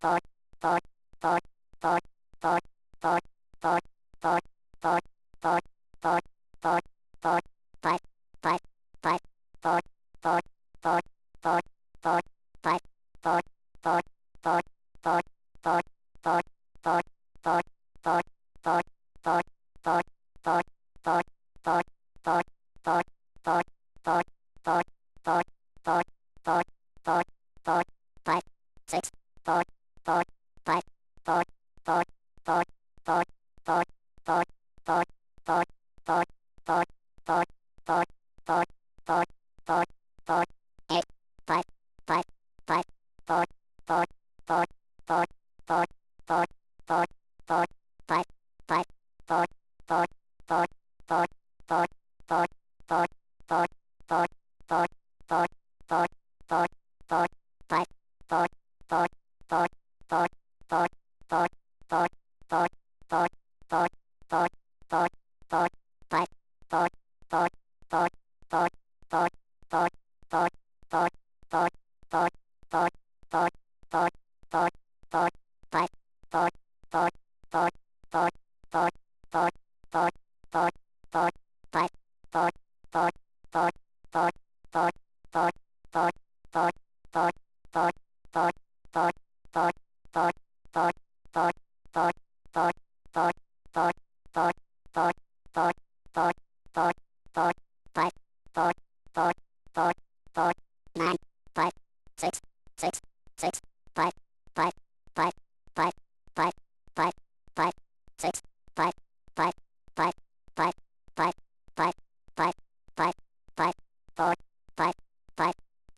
thought four, four, four, five, four, four, four, four, four, four, four, four, four, four, four, four, four, five, four, four, four, four, four, four, four, four, four, four, four, four, four, four, four, five, four, four, four, four, four, four, four, four, four, five, four, four, four, four, four, four, four but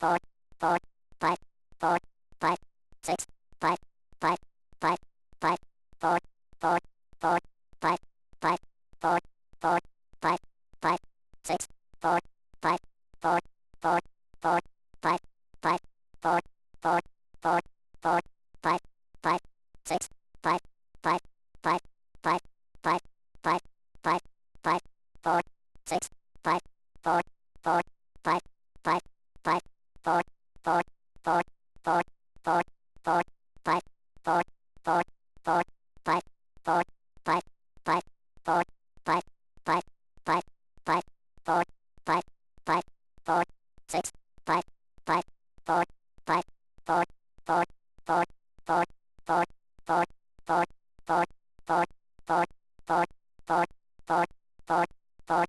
four, four, five, four, five, six, five, five, five, five, four, four, four, five, five, four, four, five, five, six, four, five, four, four, four, five, five, four, four, four, four, five, five, six, five, five, five, five, five, five, five, five, four, six, five, four. thought, thought, thought, thought,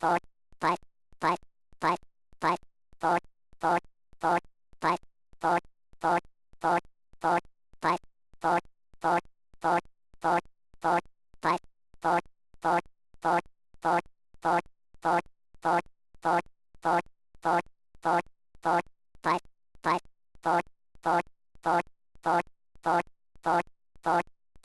thought four, four, four, four, four, four, four, four, five, five, four, four, four, four, four, four, four, four,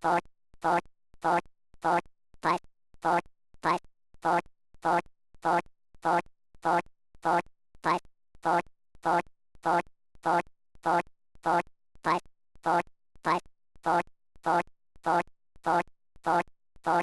four, four, four, four, five, four, five, four, four, four, four, four, four, five, four, four, four, four, four, four, five, four, five, four, four, four, four, four, four,